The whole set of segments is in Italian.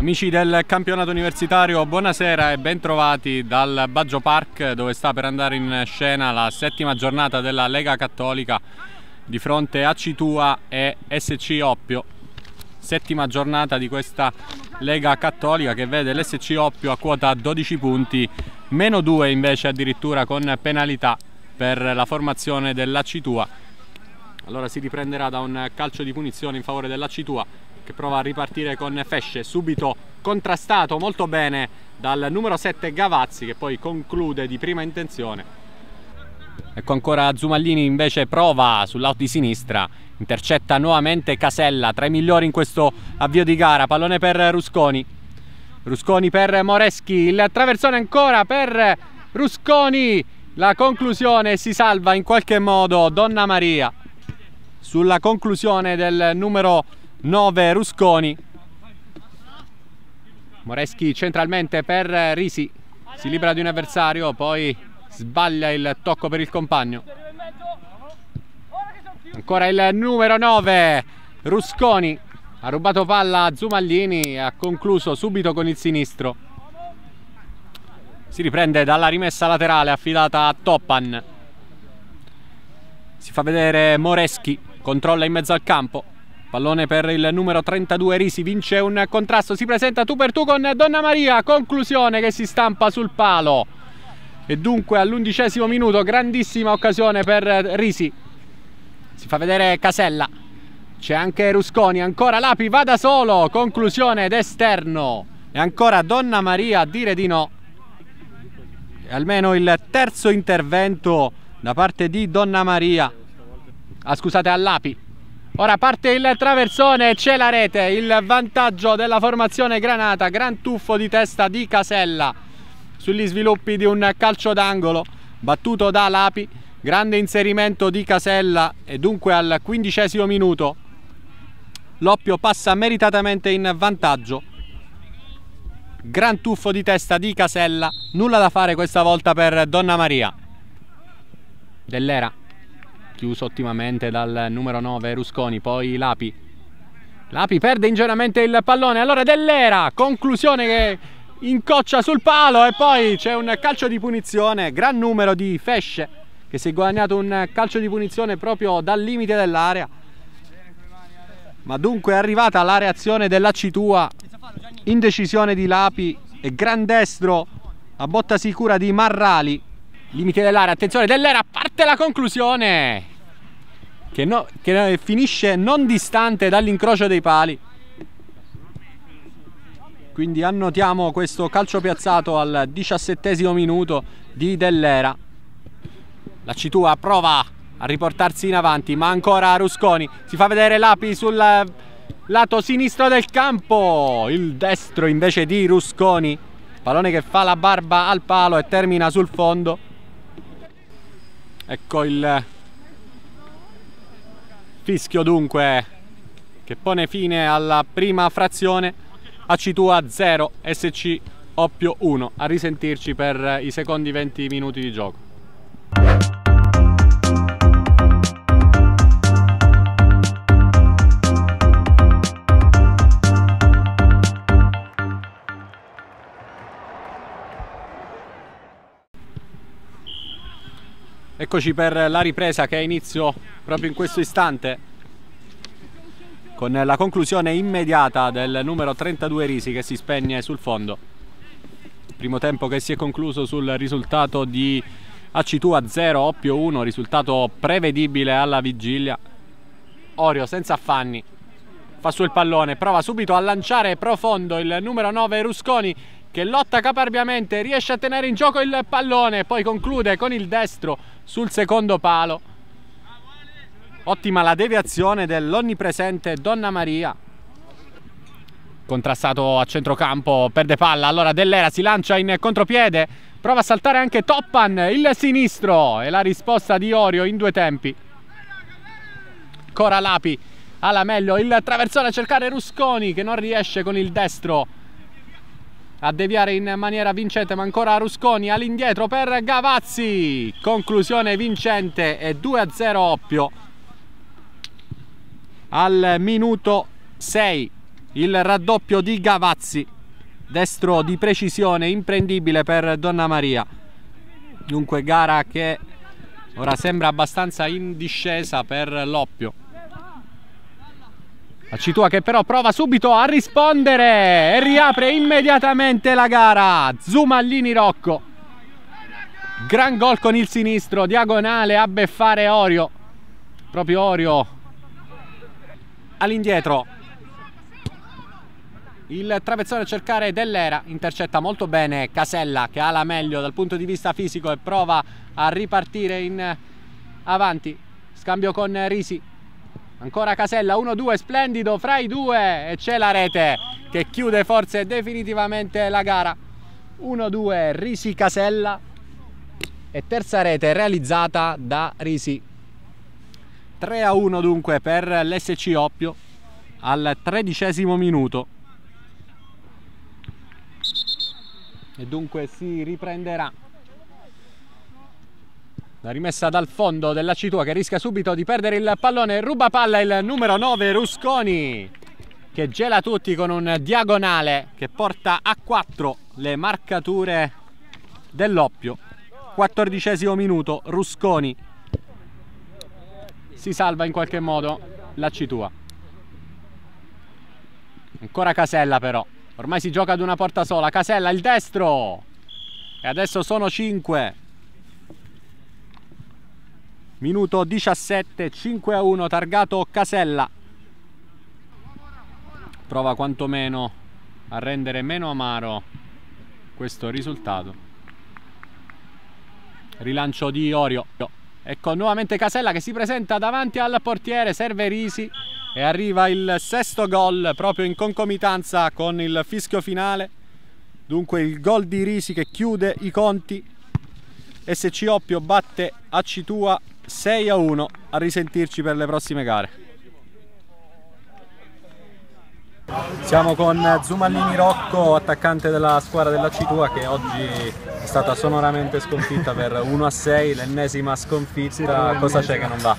Amici del campionato universitario, buonasera e bentrovati dal Baggio Park dove sta per andare in scena la settima giornata della Lega Cattolica di fronte a Citua e SC Oppio. Settima giornata di questa Lega Cattolica che vede l'SC Oppio a quota 12 punti, meno 2 invece addirittura con penalità per la formazione della Citua. Allora si riprenderà da un calcio di punizione in favore della Citua che prova a ripartire con Fesce, subito contrastato molto bene dal numero 7 Gavazzi che poi conclude di prima intenzione. Ecco ancora Zumallini invece prova sull'out di sinistra, intercetta nuovamente Casella, tra i migliori in questo avvio di gara, pallone per Rusconi. Rusconi per Moreschi, il traversone ancora per Rusconi, la conclusione si salva in qualche modo Donna Maria sulla conclusione del numero 9 Rusconi. Moreschi centralmente per Risi. Si libera di un avversario poi sbaglia il tocco per il compagno. Ancora il numero 9 Rusconi. Ha rubato palla a Zumallini e ha concluso subito con il sinistro. Si riprende dalla rimessa laterale affidata a Toppan. Si fa vedere Moreschi controlla in mezzo al campo Pallone per il numero 32 Risi, vince un contrasto, si presenta tu per tu con Donna Maria, conclusione che si stampa sul palo. E dunque all'undicesimo minuto grandissima occasione per Risi. Si fa vedere Casella. C'è anche Rusconi, ancora Lapi, va da solo, conclusione d'esterno. E ancora Donna Maria a dire di no. E almeno il terzo intervento da parte di Donna Maria. Ah, scusate, a Lapi. Ora parte il traversone, c'è la rete, il vantaggio della formazione Granata, gran tuffo di testa di Casella sugli sviluppi di un calcio d'angolo battuto da Lapi, grande inserimento di Casella e dunque al quindicesimo minuto l'Oppio passa meritatamente in vantaggio. Gran tuffo di testa di Casella, nulla da fare questa volta per Donna Maria. Dell'era chiuso ottimamente dal numero 9 Rusconi, poi Lapi. Lapi perde ingenuamente il pallone, allora Dell'Era, conclusione che incoccia sul palo e poi c'è un calcio di punizione, gran numero di Fesce che si è guadagnato un calcio di punizione proprio dal limite dell'area. Ma dunque è arrivata la reazione della Citua, indecisione di Lapi e gran destro a botta sicura di Marrali limite dell'area, attenzione dell'era, parte la conclusione. Che, no, che finisce non distante dall'incrocio dei pali. Quindi annotiamo questo calcio piazzato al diciassettesimo minuto di Dell'Era. La Citua prova a riportarsi in avanti ma ancora Rusconi. Si fa vedere Lapi sul lato sinistro del campo. Il destro invece di Rusconi. Pallone che fa la barba al palo e termina sul fondo ecco il fischio dunque che pone fine alla prima frazione. AC2 0 SC Oppio 1 a risentirci per i secondi 20 minuti di gioco Eccoci per la ripresa che ha inizio proprio in questo istante con la conclusione immediata del numero 32 Risi che si spegne sul fondo. Primo tempo che si è concluso sul risultato di AC2 0, Oppio 1, risultato prevedibile alla vigilia. Orio senza affanni, fa su il pallone, prova subito a lanciare profondo il numero 9 Rusconi che lotta caparbiamente, riesce a tenere in gioco il pallone, poi conclude con il destro sul secondo palo. Ottima la deviazione dell'onnipresente Donna Maria. Contrastato a centrocampo, perde palla, allora Dell'Era si lancia in contropiede, prova a saltare anche Toppan, il sinistro e la risposta di Orio in due tempi. Ancora Lapi, alla meglio, il traversone a cercare Rusconi che non riesce con il destro a deviare in maniera vincente ma ancora Rusconi all'indietro per Gavazzi conclusione vincente e 2 a 0 Oppio al minuto 6 il raddoppio di Gavazzi destro di precisione imprendibile per Donna Maria. Dunque gara che ora sembra abbastanza in discesa per l'Oppio. La Citua che però prova subito a rispondere e riapre immediatamente la gara. Zumallini Rocco. Gran gol con il sinistro, diagonale a beffare Orio. Proprio Orio all'indietro. Il travezzone a cercare Dell'Era, intercetta molto bene Casella che ha la meglio dal punto di vista fisico e prova a ripartire in avanti. Scambio con Risi, ancora Casella 1-2 splendido fra i due e c'è la rete che chiude forse definitivamente la gara. 1-2 Risi Casella. E terza rete realizzata da Risi. 3-1 dunque per l'SC Oppio al tredicesimo minuto. E dunque si riprenderà la rimessa dal fondo della Citua che rischia subito di perdere il pallone. Ruba palla il numero 9 Rusconi che gela tutti con un diagonale che porta a 4 le marcature dell'Oppio. 14 minuto Rusconi si salva in qualche modo la Citua. Ancora Casella però. Ormai si gioca ad una porta sola. Casella il destro. E adesso sono 5 minuto 17 5 a 1 targato Casella. Prova quantomeno a rendere meno amaro questo risultato. Rilancio di Orio. Ecco nuovamente Casella che si presenta davanti al portiere serve Risi e arriva il sesto gol proprio in concomitanza con il fischio finale. Dunque il gol di Risi che chiude i conti. SC Oppio batte a Citua 6 a 1 a risentirci per le prossime gare. Siamo con Zumallini Rocco attaccante della squadra della Citua che oggi è stata sonoramente sconfitta per 1 a 6 l'ennesima sconfitta. Cosa c'è che non va?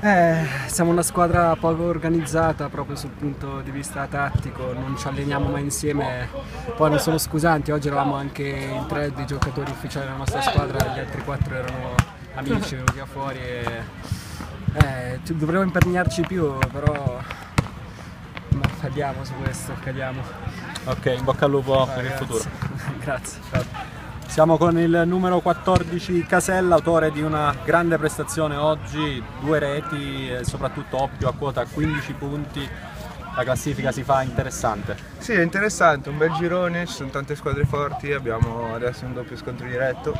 Eh, siamo una squadra poco organizzata proprio sul punto di vista tattico, non ci alleniamo mai insieme, poi non sono scusanti, oggi eravamo anche in tre dei giocatori ufficiali della nostra squadra, gli altri quattro erano amici venuti a fuori e eh, dovremmo impegnarci più, però ma cadiamo su questo, cadiamo. Ok, in bocca al lupo Ah, per il grazie. futuro. grazie. Siamo con il numero 14 Casella, autore di una grande prestazione oggi, due reti e soprattutto Oppio a quota 15 punti. La classifica si fa interessante. Sì, è interessante, un bel girone, ci sono tante squadre forti, abbiamo adesso un doppio scontro diretto.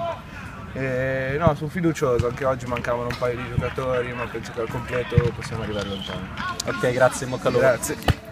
E, no, sono fiducioso, anche oggi mancavano un paio di giocatori, ma penso che al completo possiamo arrivare lontano. Ok, grazie, in bocca al lupo. Grazie.